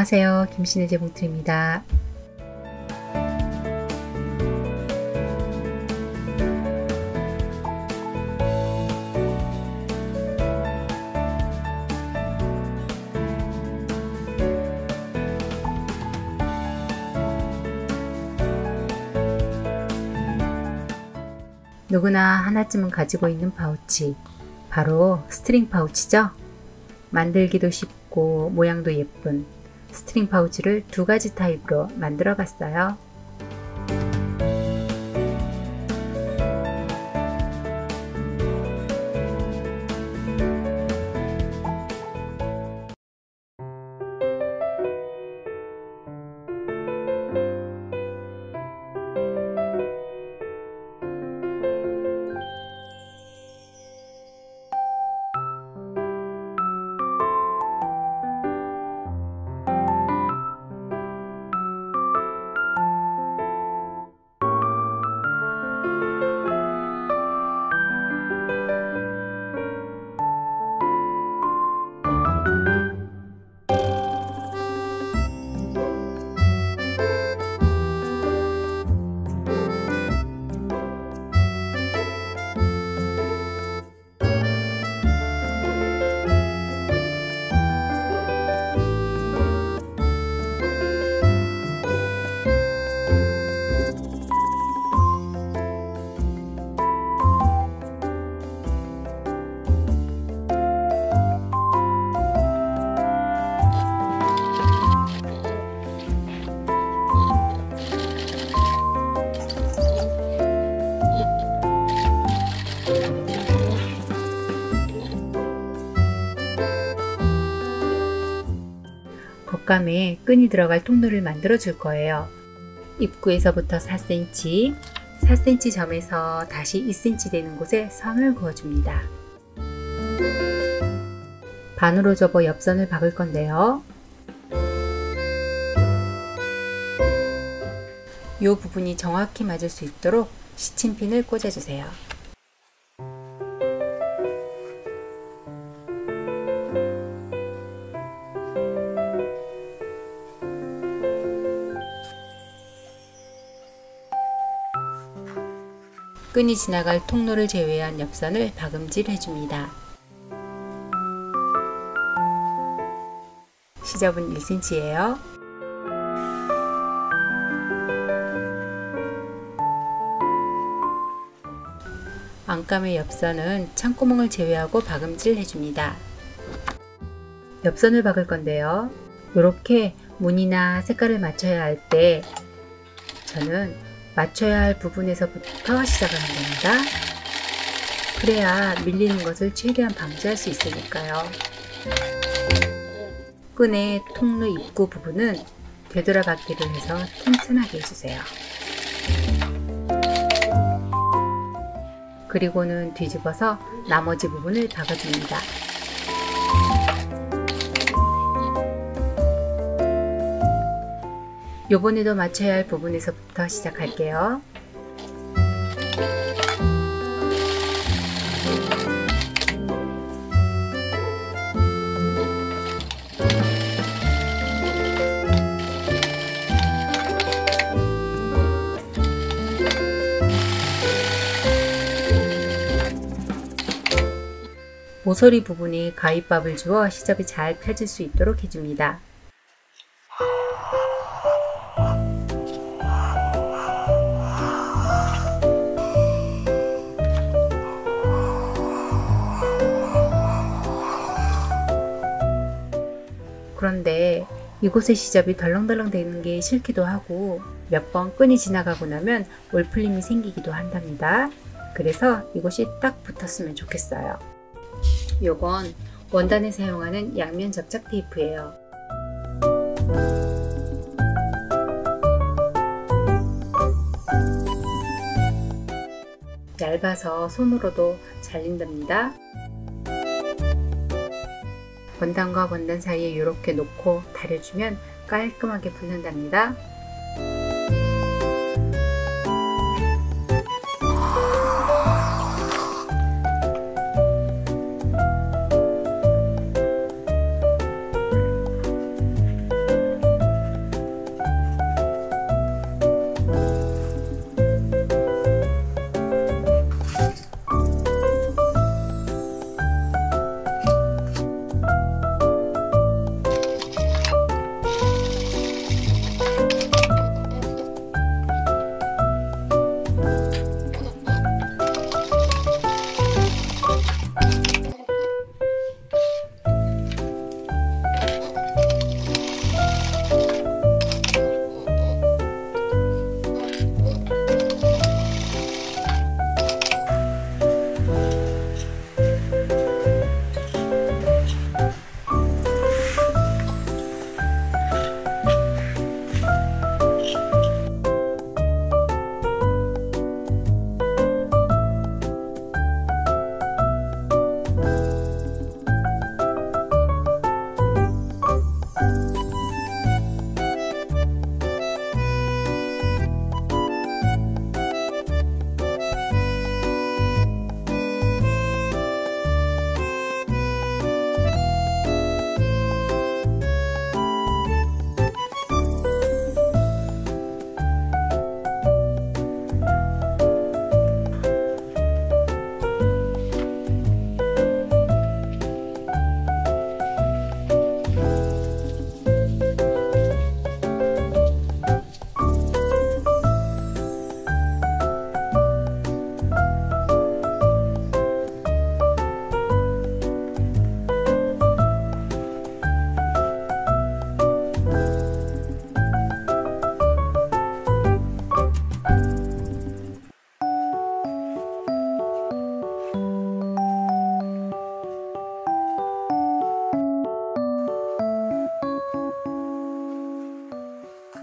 안녕하세요. 김신의 재봉틀입니다. 누구나 하나쯤은 가지고 있는 파우치. 바로 스트링 파우치죠? 만들기도 쉽고 모양도 예쁜 스트링 파우치를 두 가지 타입으로 만들어 봤어요. 겉감에 끈이 들어갈 통로를 만들어 줄 거예요. 입구에서부터 4cm, 4cm 점에서 다시 2cm 되는 곳에 선을 그어줍니다. 반으로 접어 옆선을 박을 건데요. 이 부분이 정확히 맞을 수 있도록 시침핀을 꽂아주세요. 끈이 지나갈 통로를 제외한 옆선을 박음질 해줍니다. 시접은 1cm예요. 안감의 옆선은 창구멍을 제외하고 박음질 해줍니다. 옆선을 박을 건데요. 이렇게 무늬나 색깔을 맞춰야 할 때 저는 맞춰야 할 부분에서부터 시작을 한답니다. 그래야 밀리는 것을 최대한 방지할 수 있으니까요. 끈의 통로 입구 부분은 되돌아박기를 해서 튼튼하게 해주세요. 그리고는 뒤집어서 나머지 부분을 박아줍니다. 요번에도 맞춰야 할 부분에서부터 시작할게요. 모서리 부분에 가위밥을 주어 시접이 잘 펴질 수 있도록 해줍니다. 그런데 이곳의 시접이 덜렁덜렁 되는 게 싫기도 하고 몇 번 끈이 지나가고 나면 올풀림이 생기기도 한답니다. 그래서 이곳이 딱 붙었으면 좋겠어요. 요건 원단에 사용하는 양면 접착 테이프예요. 얇아서 손으로도 잘린답니다. 원단과 원단 사이에 이렇게 놓고 다려주면 깔끔하게 붙는답니다.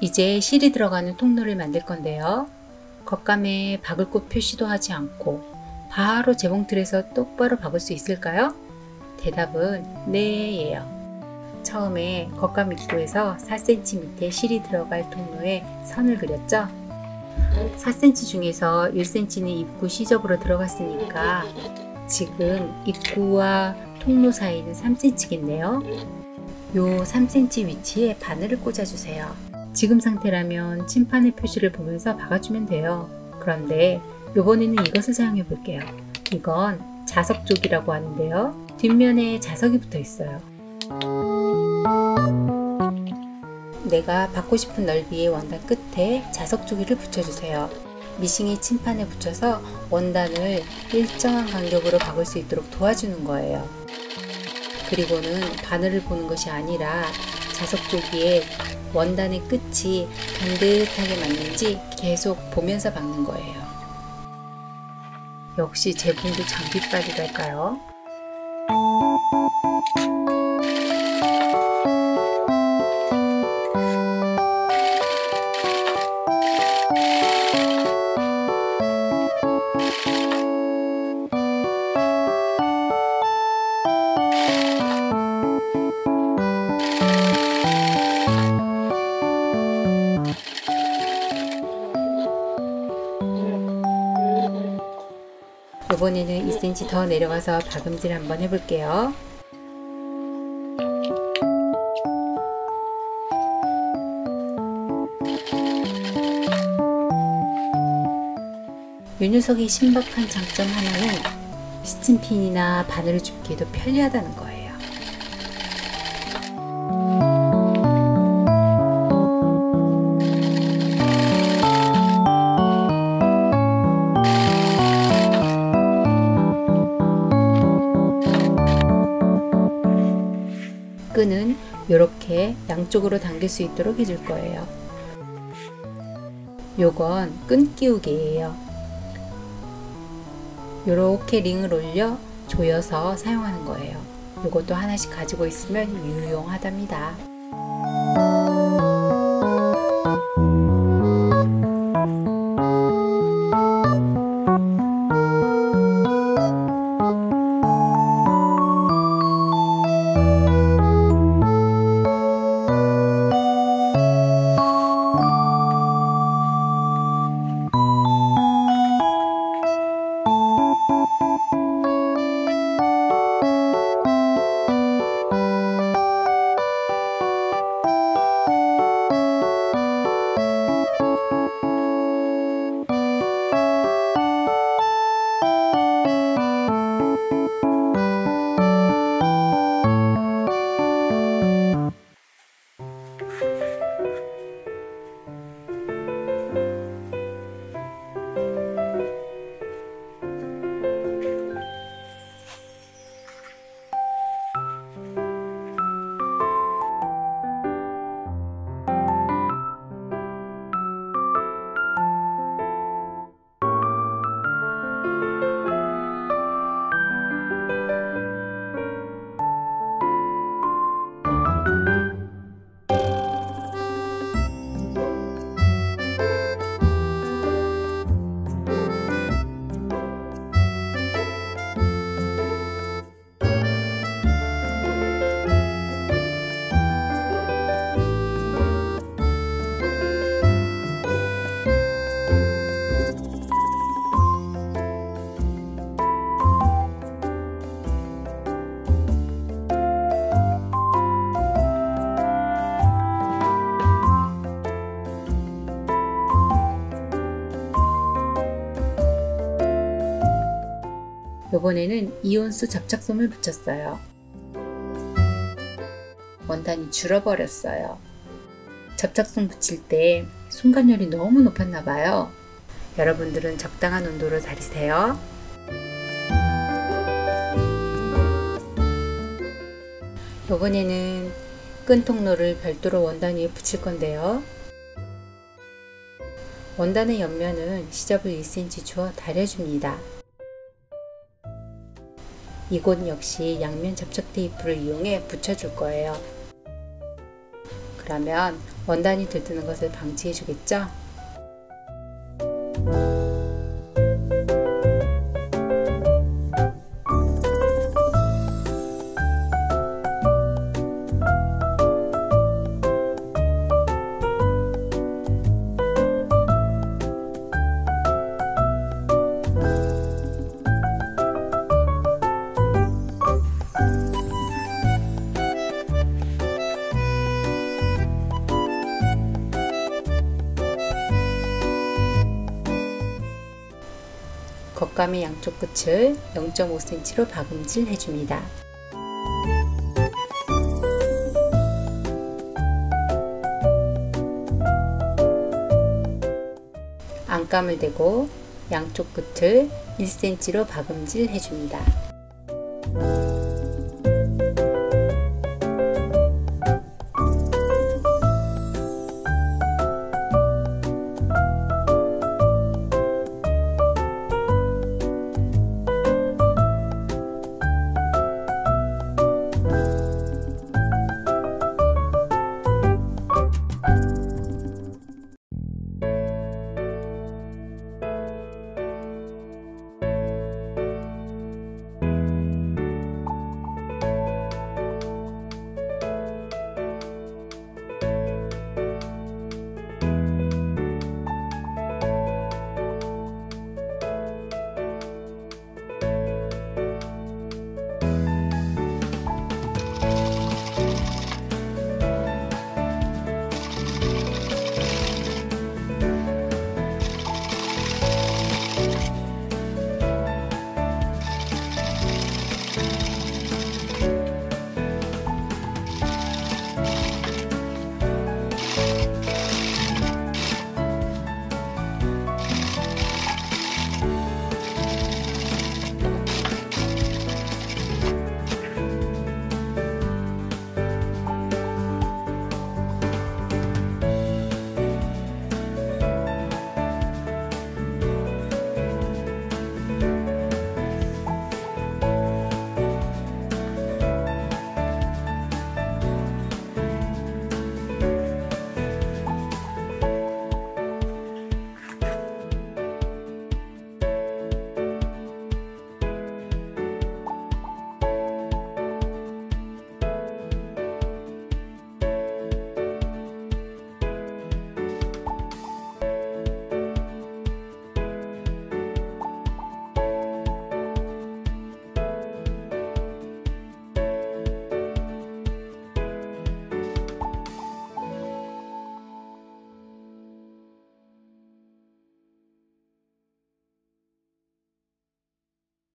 이제 실이 들어가는 통로를 만들 건데요. 겉감에 박을 곳 표시도 하지 않고 바로 재봉틀에서 똑바로 박을 수 있을까요? 대답은 네예요. 처음에 겉감 입구에서 4cm 밑에 실이 들어갈 통로에 선을 그렸죠? 4cm 중에서 1cm는 입구 시접으로 들어갔으니까 지금 입구와 통로 사이는 3cm겠네요. 요 3cm 위치에 바늘을 꽂아주세요. 지금 상태라면 침판의 표시를 보면서 박아주면 돼요. 그런데 이번에는 이것을 사용해 볼게요. 이건 자석 쪽이라고 하는데요. 뒷면에 자석이 붙어 있어요. 내가 받고 싶은 넓이의 원단 끝에 자석 조기를 붙여주세요. 미싱이 침판에 붙여서 원단을 일정한 간격으로 박을 수 있도록 도와주는 거예요. 그리고는 바늘을 보는 것이 아니라 자석 조기에 원단의 끝이 반듯하게 맞는지 계속 보면서 박는 거예요. 역시 제품도 장비빨이랄까요? 이번에는 2cm 더 내려가서 박음질 한번 해볼게요. 이 녀석의 신박한 장점 하나는 스팀핀이나 바늘을 줍기에도 편리하다는 거예요. 양쪽으로 당길 수 있도록 해줄 거예요. 요건 끈 끼우기예요. 이렇게 링을 올려 조여서 사용하는 거예요. 이것도 하나씩 가지고 있으면 유용하답니다. 이번에는 이온수 접착솜을 붙였어요. 원단이 줄어버렸어요. 접착솜 붙일 때 순간열이 너무 높았나 봐요. 여러분들은 적당한 온도로 다리세요. 이번에는 끈 통로를 별도로 원단 위에 붙일 건데요. 원단의 옆면은 시접을 1cm 주어 다려줍니다. 이곳 역시 양면 접착 테이프를 이용해 붙여줄 거예요. 그러면 원단이 들뜨는 것을 방지해 주겠죠? 겉감의 양쪽 끝을 0.5cm로 박음질 해줍니다. 안감을 대고 양쪽 끝을 1cm로 박음질 해줍니다.